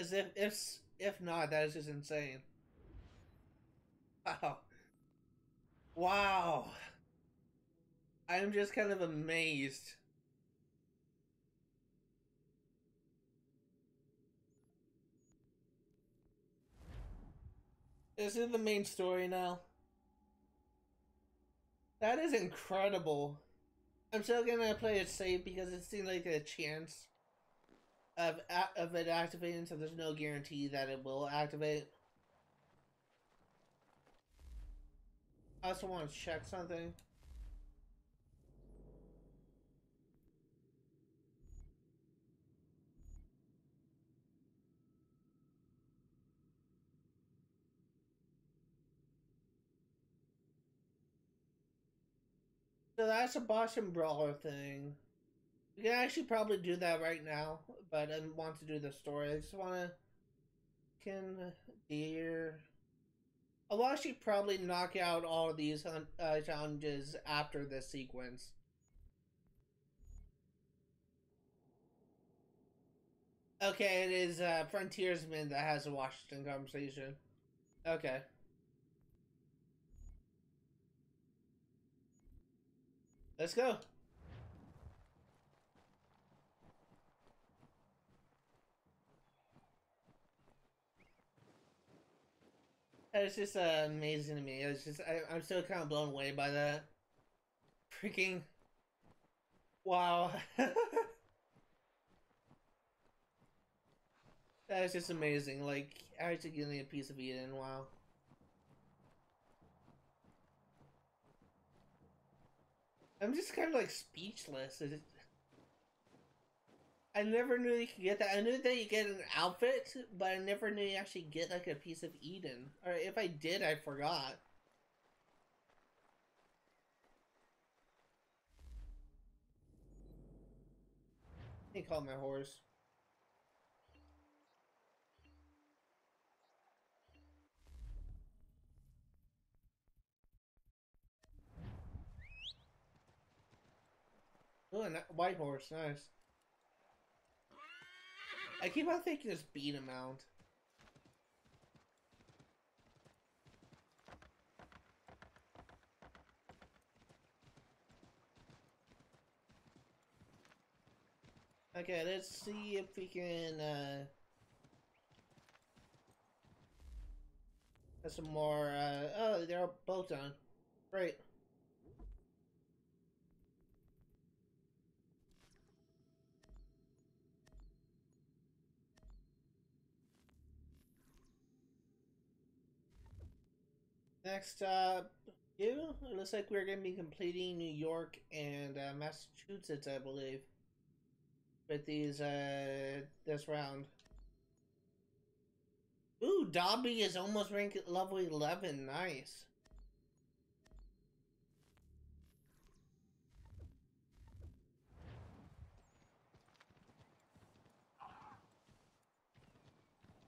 Because if if if not, that is just insane. Wow. Wow. I'm just kind of amazed. This is the main story now. That is incredible. I'm still gonna play it safe because it seems like a chance of of it activating, so there's no guarantee that it will activate. I also want to check something. So that's a Boston Brawler thing. We can actually probably do that right now, but I want to do the story. I just want to... Can... Deer... I'll actually probably knock out all of these uh, challenges after this sequence. Okay, it is uh, Frontiersman that has a Washington conversation. Okay. Let's go. It's just uh, amazing to me. It's just I, I'm still kind of blown away by that. Freaking wow. that is just amazing. Like actually getting a piece of Eden. Wow. I'm just kind of like speechless. I never knew you could get that. I knew that you get an outfit, but I never knew you actually get like a piece of Eden. Or if I did, I forgot. He called my horse. Oh, a white horse, nice. I keep on thinking it's bean amount. Okay, let's see if we can, uh... Get some more, uh... Oh, they're both done. Great. Next up, you. It looks like we're going to be completing New York and uh, Massachusetts, I believe, with these uh, this round. Ooh, Dobby is almost ranked level 11. Nice.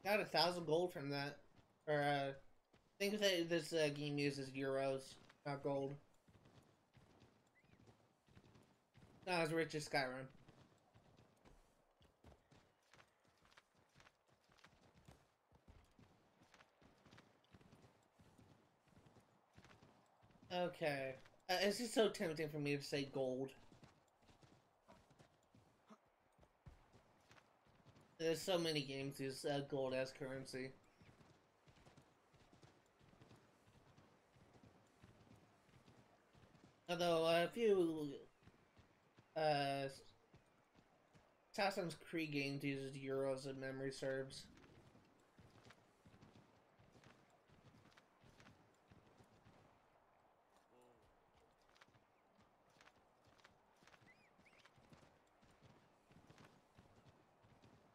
Got a thousand gold from that. Or, uh, think that this uh, game uses euros, not gold. Not as rich as Skyrim. Okay. Uh, it's just so tempting for me to say gold. There's so many games use uh, gold as currency. Although a few uh, Assassin's Creed games uses euros and memory serves.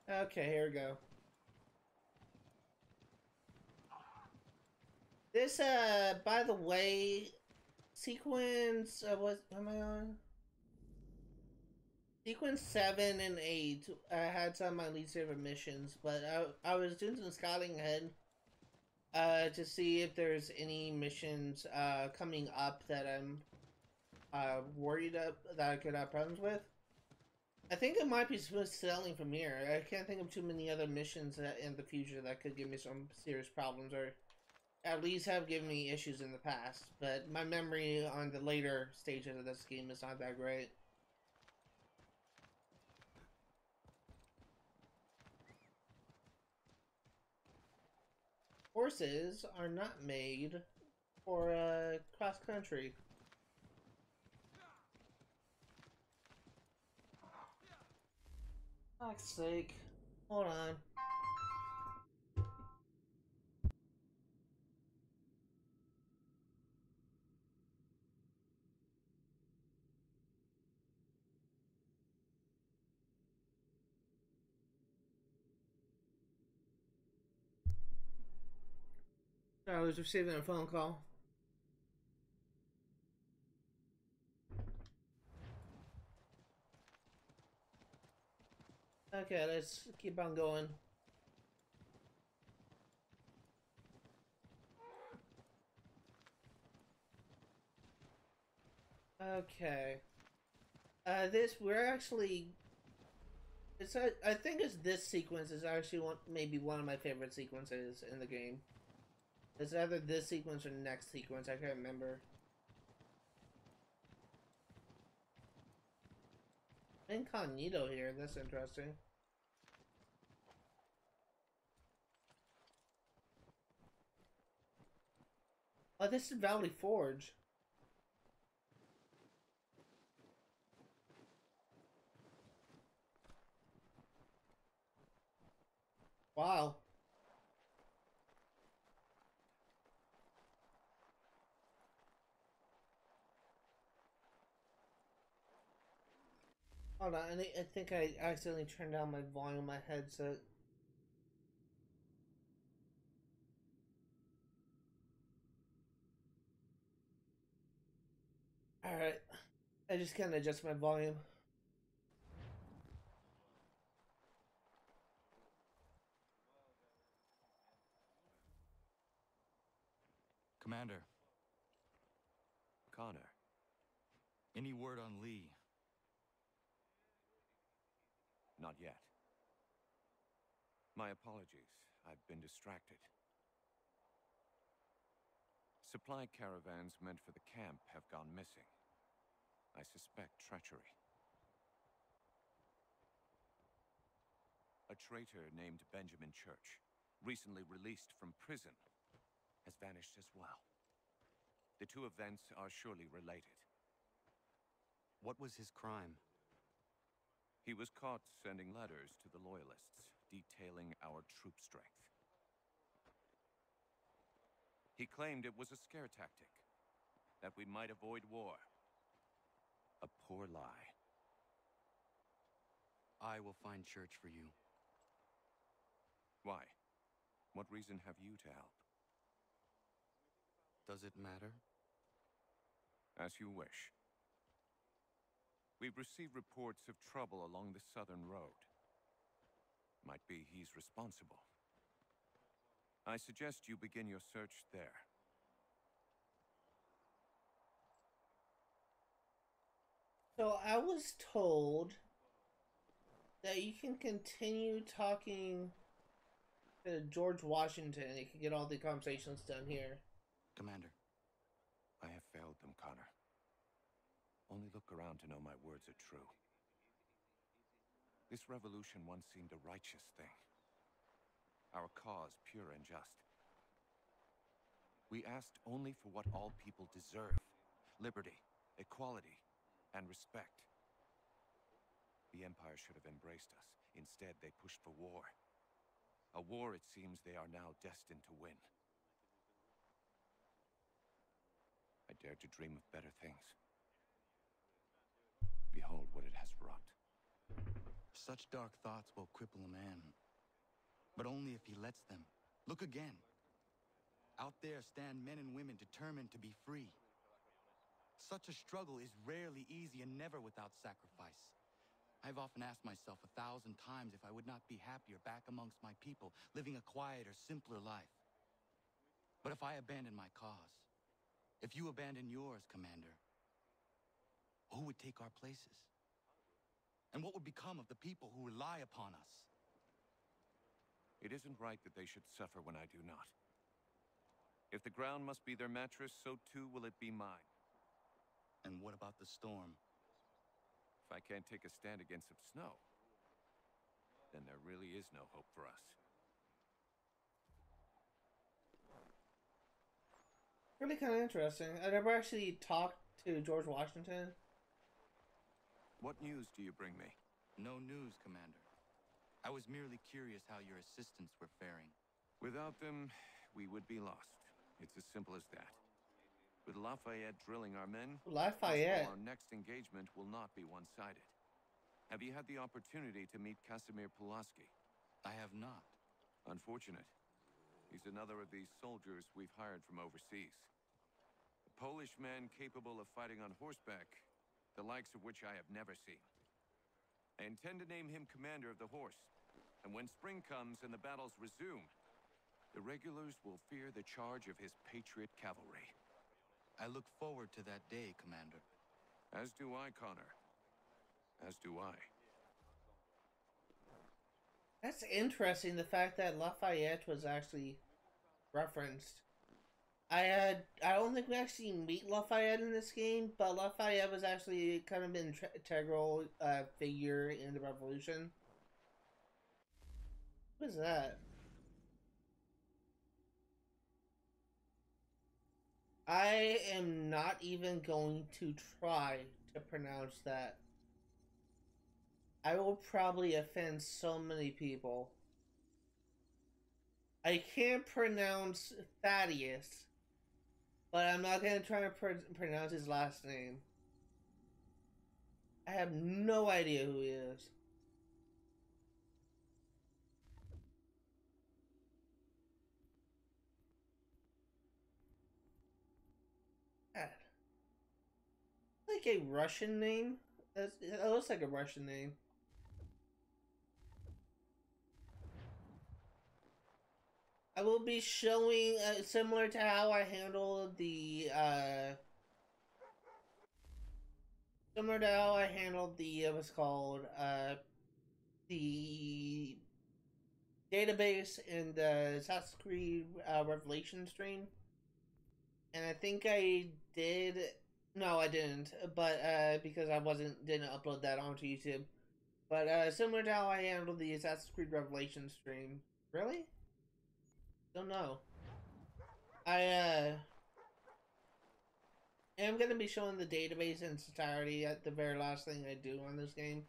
Okay, here we go. This, uh, by the way, sequence uh, what am I on? Sequence seven and eight. I had some of my least favorite missions, but I I was doing some scouting ahead, uh, to see if there's any missions uh coming up that I'm uh worried up that I could have problems with. I think it might be sailing from here. I can't think of too many other missions in the future that could give me some serious problems or at least have given me issues in the past. But my memory on the later stages of this game is not that great. Horses are not made for uh, cross country. Fuck's sake. Hold on. I was receiving a phone call. Okay, let's keep on going. Okay. Uh, this we're actually. It's a, I think it's this sequence is actually one maybe one of my favorite sequences in the game. It's either this sequence or next sequence. I can't remember. Incognito here. That's interesting. Oh, this is Valley Forge. Wow. Hold on, I, I think I accidentally turned down my volume on my headset. Alright. I just can't adjust my volume. Commander, Connor, any word on Lee? Not yet. My apologies. I've been distracted. Supply caravans meant for the camp have gone missing. I suspect treachery. A traitor named Benjamin Church, recently released from prison, has vanished as well. The two events are surely related. What was his crime? He was caught sending letters to the Loyalists, detailing our troop strength. He claimed it was a scare tactic, that we might avoid war. A poor lie. I will find Church for you. Why? What reason have you to help? Does it matter? As you wish. We've received reports of trouble along the southern road. Might be he's responsible. I suggest you begin your search there. So I was told that you can continue talking to George Washington and you can get all the conversations done here. Commander, I have failed them, Connor. Only look around to know my words are true. This revolution once seemed a righteous thing. Our cause pure and just. We asked only for what all people deserve. Liberty, equality, and respect. The Empire should have embraced us. Instead, they pushed for war. A war it seems they are now destined to win. I dared to dream of better things. Behold what it has wrought. such dark thoughts will cripple a man. But only if he lets them. Look again. Out there stand men and women determined to be free. Such a struggle is rarely easy and never without sacrifice. I've often asked myself a thousand times if I would not be happier back amongst my people, living a quieter, simpler life. But if I abandon my cause, if you abandon yours, Commander, who would take our places? And what would become of the people who rely upon us? It isn't right that they should suffer when I do not. If the ground must be their mattress, so too will it be mine. And what about the storm? If I can't take a stand against some snow, then there really is no hope for us. Really kind of interesting. I never actually talked to George Washington. What news do you bring me? No news, Commander. I was merely curious how your assistants were faring. Without them, we would be lost. It's as simple as that. With Lafayette drilling our men, Lafayette. our next engagement will not be one-sided. Have you had the opportunity to meet Casimir Pulaski? I have not. Unfortunate. He's another of these soldiers we've hired from overseas. A Polish man capable of fighting on horseback, the likes of which I have never seen. I intend to name him commander of the horse, and when spring comes and the battles resume, the regulars will fear the charge of his patriot cavalry. I look forward to that day, Commander. As do I, Connor. As do I. That's interesting. The fact that Lafayette was actually referenced. I had. I don't think we actually meet Lafayette in this game, but Lafayette was actually kind of an integral uh, figure in the revolution. What is that? I am not even going to try to pronounce that. I will probably offend so many people. I can't pronounce Thaddeus, but I'm not going to try to pr- pronounce his last name. I have no idea who he is. God. Like a Russian name? It looks like a Russian name. I will be showing uh, similar to how I handled the uh, similar to how I handled the uh, what's called uh, the database in the Assassin's Creed uh, Revelation stream, and I think I did. No, I didn't, but uh, because I wasn't didn't upload that onto YouTube. But uh, similar to how I handled the Assassin's Creed Revelation stream. Really? Don't know. I uh am gonna be showing the database in its entirety at the very last thing I do on this game.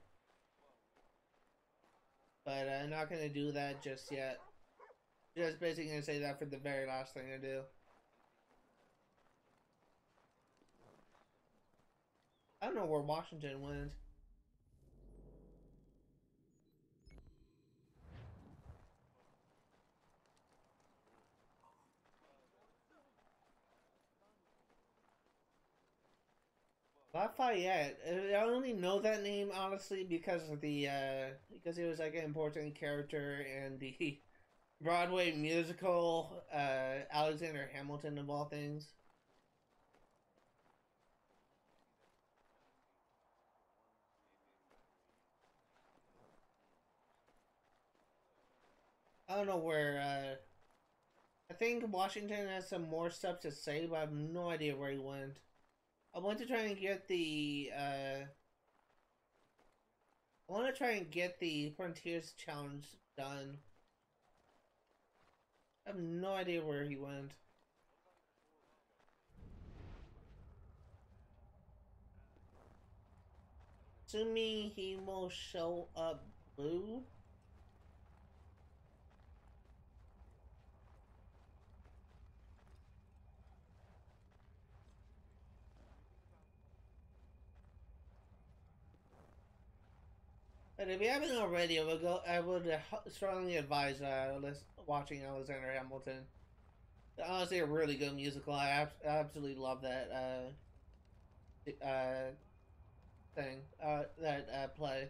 But I'm not gonna do that just yet. Just basically gonna say that for the very last thing I do. I don't know where Washington went. Lafayette. I only know that name honestly because of the uh because he was like an important character in the Broadway musical uh Alexander Hamilton of all things. I don't know where uh I think Washington has some more stuff to say, but I have no idea where he went. I want to try and get the uh I want to try and get the Frontiers challenge done. I have no idea where he went. Assuming he will show up blue. But if you haven't already, I would go. I would strongly advise uh, watching Alexander Hamilton. Honestly, a really good musical. I ab- absolutely love that uh, uh, thing. Uh, that uh, play.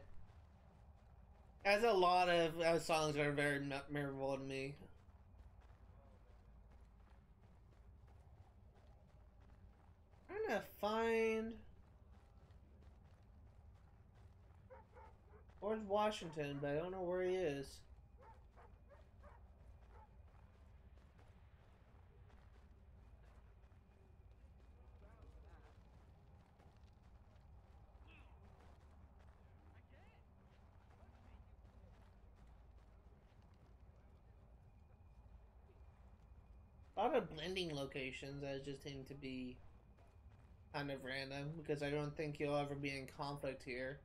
Has a lot of uh, songs that are very memorable to me. trying to find. George Washington, but I don't know where he is. A lot of blending locations that just seem to be kind of random because I don't think you'll ever be in conflict here.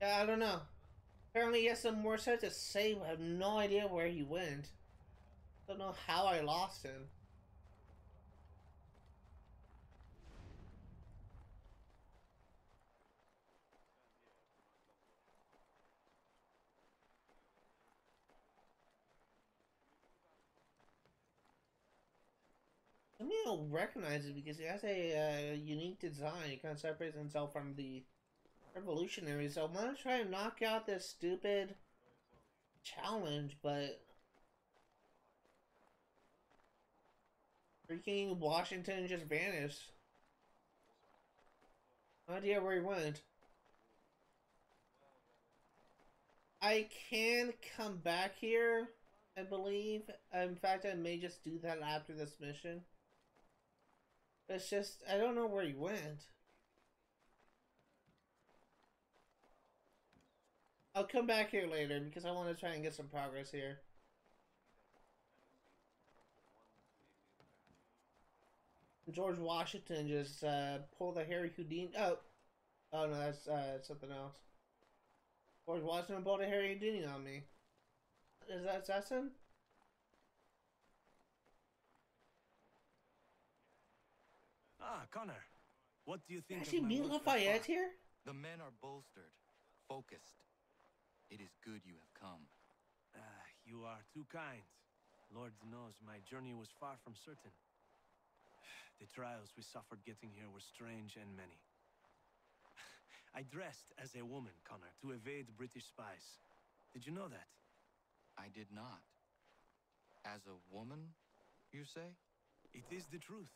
Yeah, I don't know. Apparently he has some more stuff to say, I have no idea where he went. Don't know how I lost him. Of you don't recognize it because it has a uh, unique design. It kind of separates himself from the revolutionaries. So I'm gonna try and knock out this stupid challenge, but freaking Washington just vanished. No idea where he went. I can come back here, I believe. In fact, I may just do that after this mission. It's just, I don't know where he went. I'll come back here later because I want to try and get some progress here. George Washington just uh, pulled a Harry Houdini. Oh, oh no, that's uh, something else. George Washington pulled a Harry Houdini on me. Is that assassin? Ah, Connor. What do you think Actually, of my meet Lafayette here? The men are bolstered, focused. It is good you have come. Ah, you are too kind. Lord knows my journey was far from certain. The trials we suffered getting here were strange and many. I dressed as a woman, Connor, to evade British spies. Did you know that? I did not. As a woman, you say? It is the truth.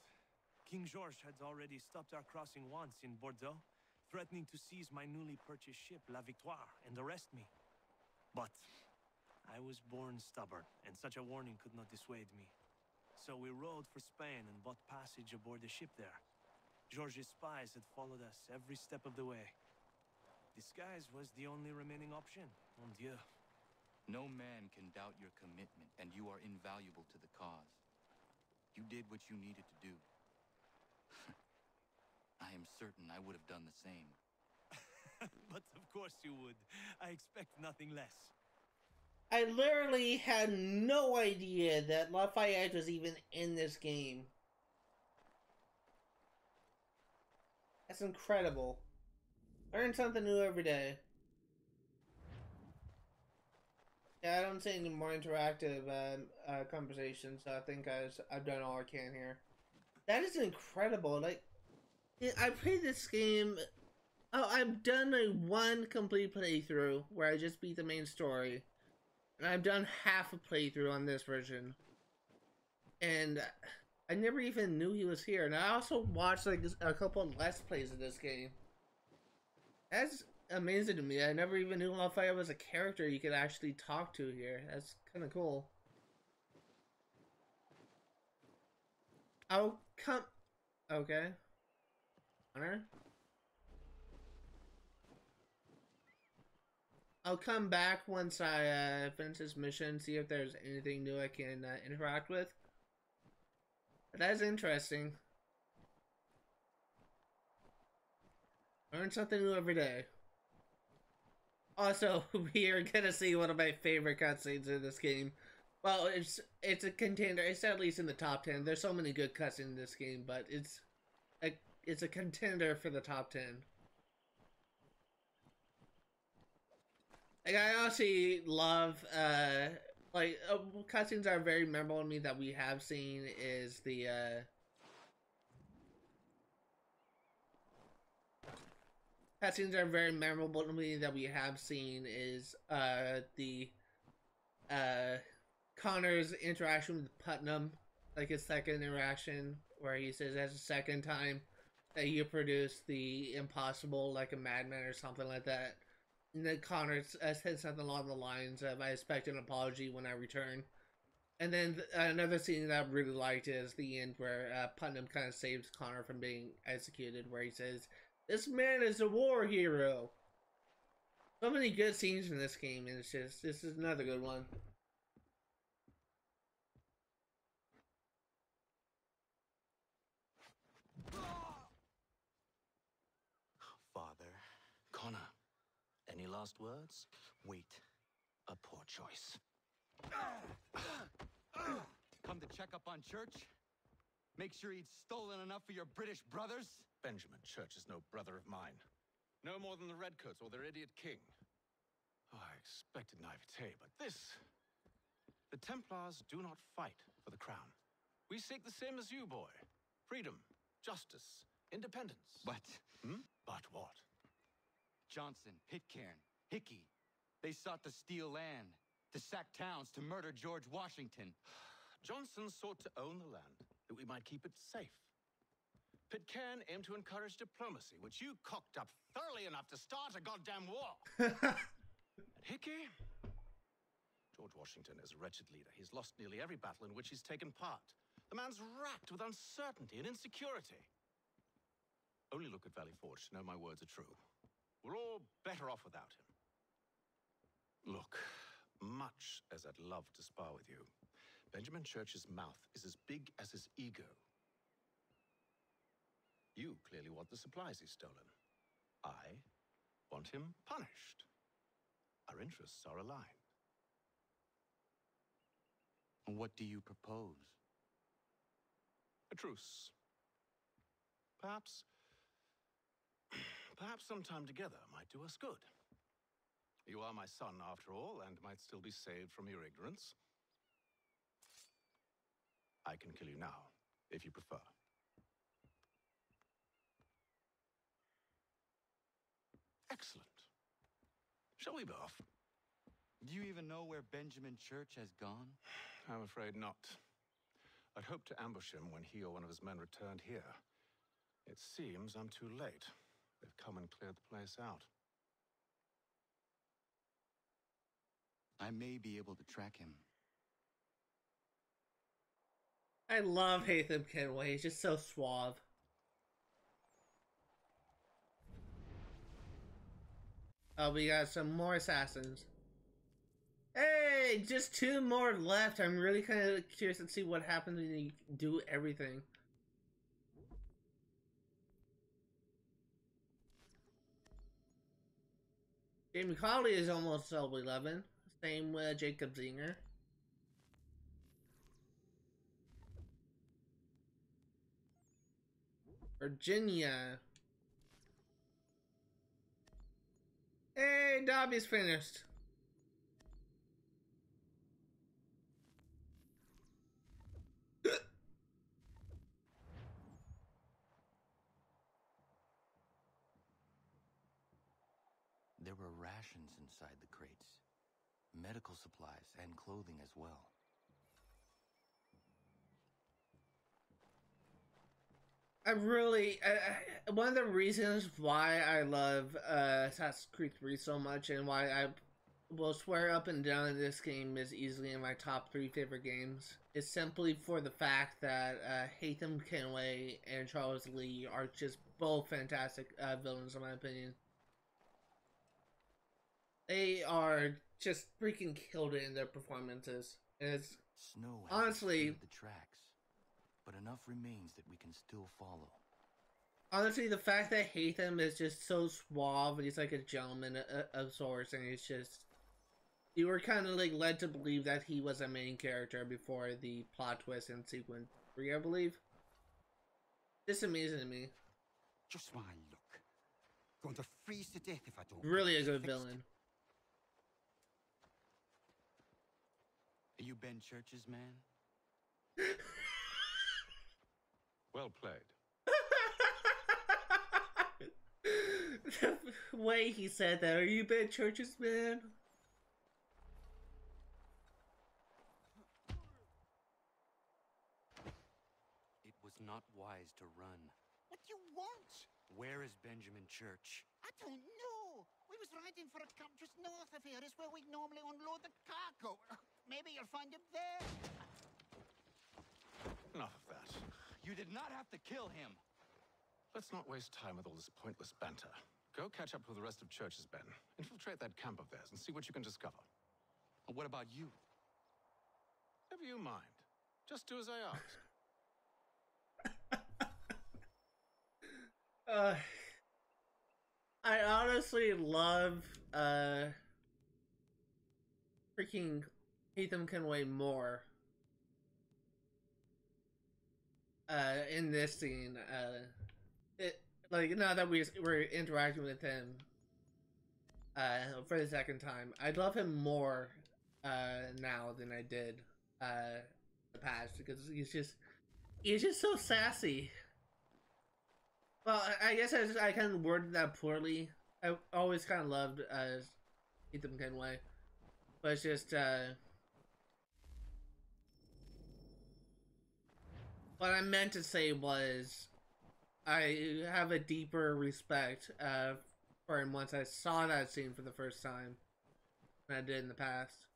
King George had already stopped our crossing once in Bordeaux, threatening to seize my newly purchased ship, La Victoire, and arrest me. But I was born stubborn, and such a warning could not dissuade me. So we rode for Spain and bought passage aboard the ship there. George's spies had followed us every step of the way. Disguise was the only remaining option. Mon Dieu. No man can doubt your commitment, and you are invaluable to the cause. You did what you needed to do. I am certain I would have done the same. but of course you would. I expect nothing less. I literally had no idea that Lafayette was even in this game. That's incredible. Learn something new every day. Yeah, I don't see any more interactive um, uh, conversations. So I think I was, I've done all I can here. That is incredible. Like, I played this game. Oh, I've done a one complete playthrough where I just beat the main story. And I've done half a playthrough on this version. And I never even knew he was here. And I also watched like a couple of Let's Plays of this game. That's amazing to me. I never even knew Lafayette was a character you could actually talk to here. That's kind of cool. I'll come... Okay. Honor? I'll come back once I uh, finish this mission, see if there's anything new I can uh, interact with. That is interesting. Learn something new every day. Also, we are gonna see one of my favorite cutscenes in this game. Well, it's it's a contender. It's at least in the top ten. There's so many good cutscenes in this game, but it's a it's a contender for the top ten. Like I honestly love uh like uh, cutscenes are very memorable to me that we have seen is the uh cutscenes are very memorable to me that we have seen is uh the uh Connor's interaction with Putnam, like his second interaction where he says that's the second time that you produced the impossible like a madman or something like that. And then Connor uh, said something along the lines of, "I expect an apology when I return." And then th- another scene that I really liked is the end where uh, Putnam kind of saves Connor from being executed, where he says, "This man is a war hero." So many good scenes in this game, and it's just this is another good one. Father. Connor, any last words? Wait. A poor choice. Come to check up on Church? Make sure he'd stolen enough for your British brothers? Benjamin Church is no brother of mine. No more than the Redcoats or their idiot king. Oh, I expected naivete, but this. The Templars do not fight for the crown. We seek the same as you, boy freedom, justice, independence. But Hmm? But what? Johnson, Pitcairn, Hickey, they sought to steal land, to sack towns, to murder George Washington. Johnson sought to own the land that we might keep it safe. Pitcairn aimed to encourage diplomacy, which you cocked up thoroughly enough to start a goddamn war. And Hickey? George Washington is a wretched leader. He's lost nearly every battle in which he's taken part. The man's racked with uncertainty and insecurity. Only look at Valley Forge to know my words are true. We're all better off without him. Look, much as I'd love to spar with you, Benjamin Church's mouth is as big as his ego. You clearly want the supplies he's stolen. I want him punished. Our interests are aligned. What do you propose? A truce. Perhaps. Perhaps some time together might do us good. You are my son, after all, and might still be saved from your ignorance. I can kill you now, if you prefer. Excellent. Shall we be off? Do you even know where Benjamin Church has gone? I'm afraid not. I'd hoped to ambush him when he or one of his men returned here. It seems I'm too late. They've come and cleared the place out. I may be able to track him. I love Haytham Kenway. He's just so suave. Oh, we got some more assassins. Hey, just two more left. I'm really kind of curious to see what happens when you do everything. Jamie Colley is almost level 11. Same with Jacob Zinger. Virginia. Hey, Dobby's finished. There were rations inside the crates, medical supplies, and clothing as well. I really, one of the reasons why I love uh, Assassin's Creed 3 so much and why I will swear up and down that this game is easily in my top three favorite games is simply for the fact that uh, Haytham Kenway and Charles Lee are just both fantastic uh, villains, in my opinion. They are just freaking killed it in their performances. And it's Snow Honestly- the tracks, but enough remains that we can still follow. honestly, the fact that Haytham is just so suave and he's like a gentleman of, sorts, and he's just. You were kind of like led to believe that he was a main character before the plot twist in sequence three, I believe. Just amazing to me. Just my luck. Going to freeze to death if I don't. Really a good villain. Are you Ben Church's man? Well played. the way he said that, are you Ben Church's man? It was not wise to run. What do you want? Where is Benjamin Church? I don't know. We was riding for a camp just north of here. It's where we normally unload the cargo. Maybe you'll find him there. Enough of that. You did not have to kill him. Let's not waste time with all this pointless banter. Go catch up with the rest of Church's men. Infiltrate that camp of theirs and see what you can discover. And what about you? Never you mind. Just do as I ask. Uh, I honestly love uh freaking Ethan Conway more. Uh, in this scene, uh, it like now that we we're interacting with him, uh, for the second time, I love him more, uh, now than I did, uh, the past because he's just, he's just so sassy. Well, I, guess I, I kind of worded that poorly. I always kind of loved uh, Ethan Kenway, but it's just uh, what I meant to say was I have a deeper respect uh, for him once I saw that scene for the first time than I did in the past.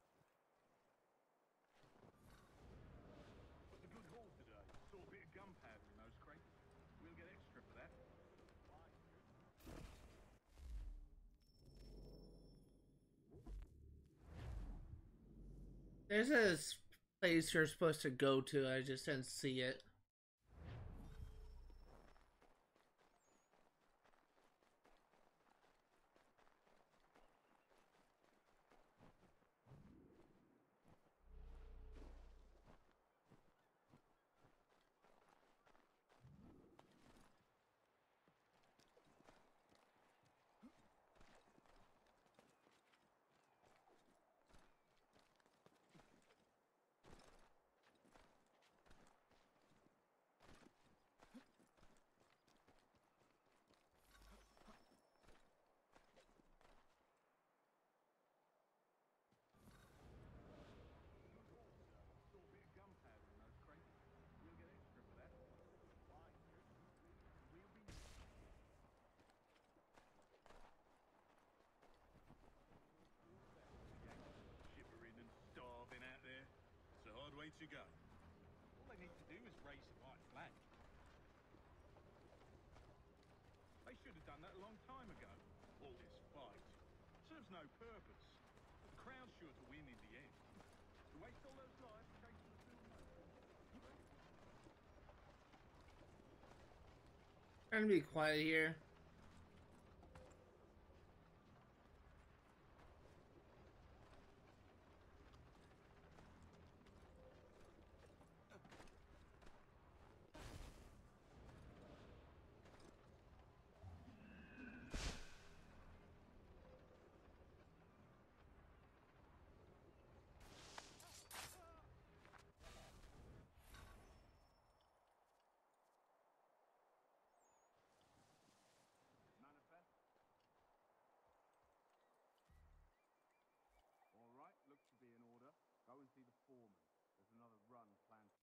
It's a good haul today. Saw a bit of gunpowder in those crates. We'll get extra for that. There's a place you're supposed to go to. I just didn't see it. Saw a bit of gunpowder in those crates. We'll get extra for that. We'll be... Shivering and starving out there. It's a hard way to go. All they need to do is raise the white flag. They should have done that a long time ago. All this fight. Serves no purpose. The crowd's sure to win in the end. To waste all those lives chasing the two Trying to be quiet here. Manifest? All right, looks to be in order. Go and see the foreman. There's another run planned.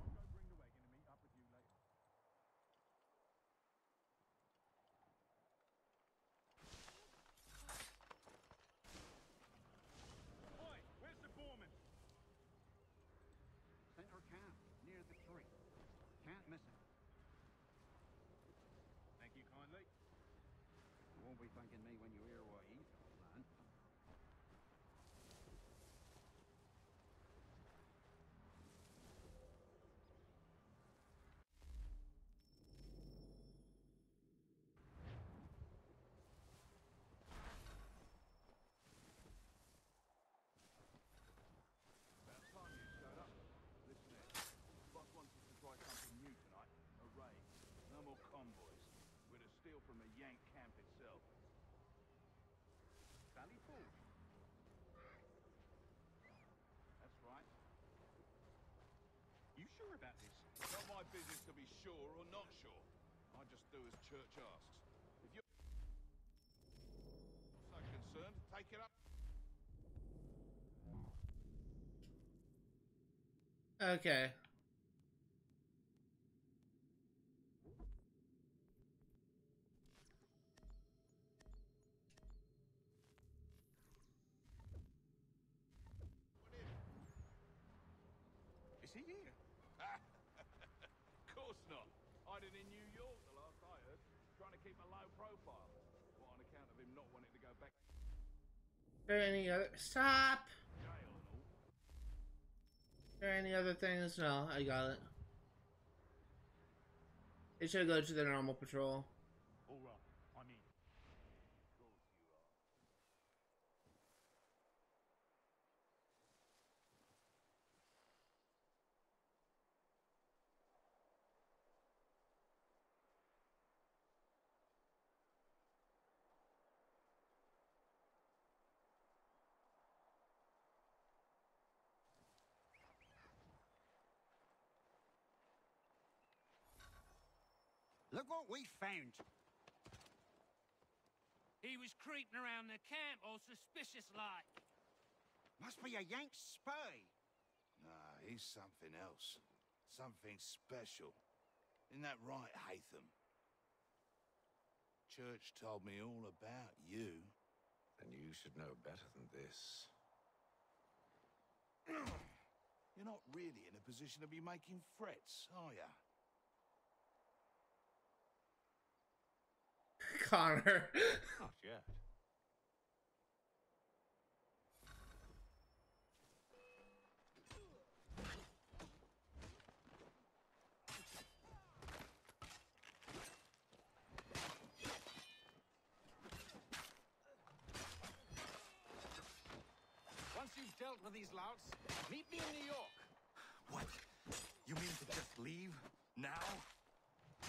I'll go bring the wagon and meet up with you later. Oi, where's the foreman? Center camp, near the tree. Can't miss it. Thank you kindly. You won't be thanking me when you hear sure or not sure. I just do as church asks. If you're so concerned, take it up. Okay. Is he here? Hiding in New York, the last I heard. Trying to keep a low profile. What, on account of him not wanting to go back there any other stop? jail and all? Are there any other things? No, I got it. It should go to the normal patrol. All right, I'm in. Of course you are. Look what we found. He was creeping around the camp all suspicious like. Must be a Yank spy. Nah, he's something else. Something special. Isn't that right, Haytham? Church told me all about you. Then you should know better than this. You're not really in a position to be making threats, are you? Connor. Oh, Not yet. Once you've dealt with these louts, meet me in New York. What? You mean to just leave? Now?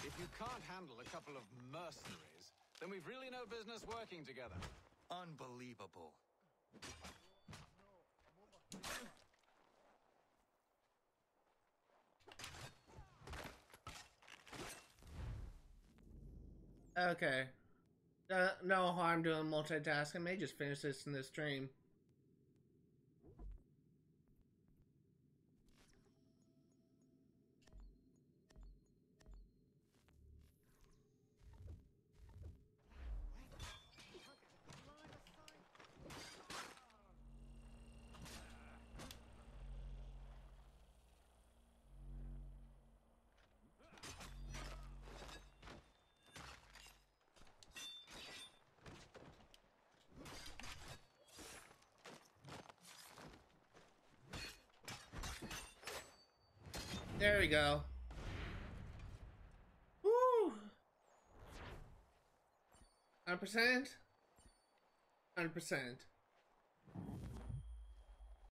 If you can't handle a couple of mercenaries, then we've really no business working together. Unbelievable. Okay. Uh, no harm doing multitasking. May just finish this in the stream. We go. Woo! 100%? 100%.